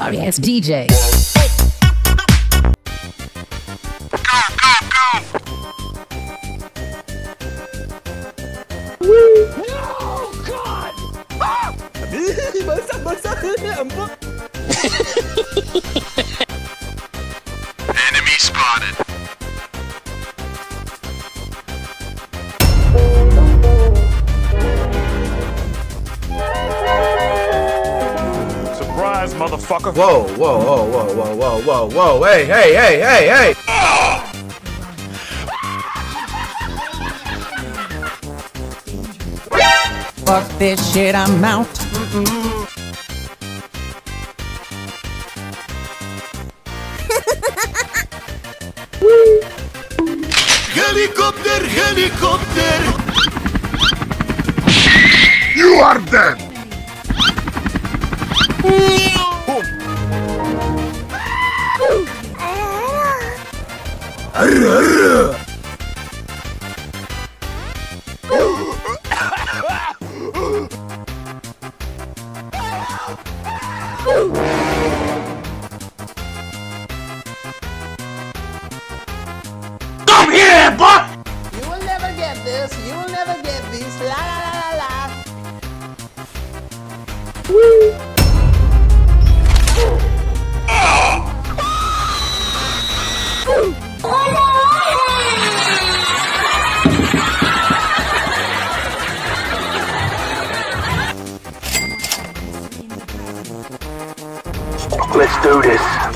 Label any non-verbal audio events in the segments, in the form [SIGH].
sorry ass DJ. basah basah ampun Surprise, motherfucker. Whoa, whoa, whoa, whoa, whoa, whoa, whoa, whoa, hey, hey, hey, hey, hey! Fuck this shit, I'm out. Helicopter, helicopter. You are dead. This. You will never get this. La la la la la. Let's do this.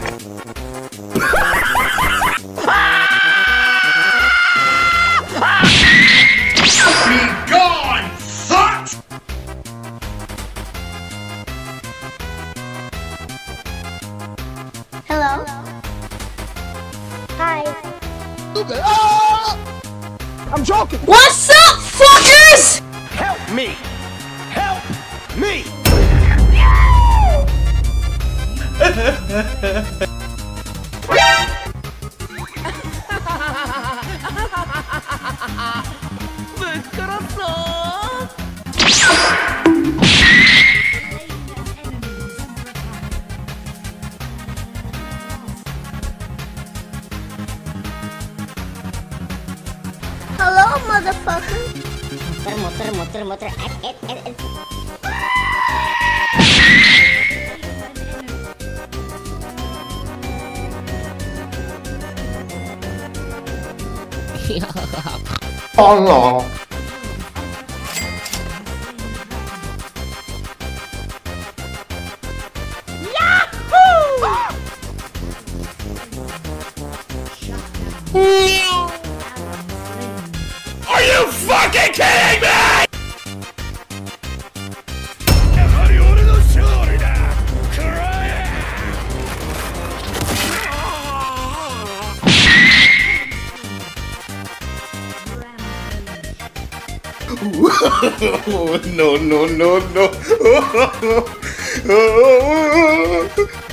Hi. Ah! What's up, fuckers? Help me. Help me. [LAUGHS] motherfucker. Muter, muter, muter, muter. Eh, eh, eh, eh. Allah. Are fucking kidding me? [LAUGHS] No, no, no, no. [LAUGHS]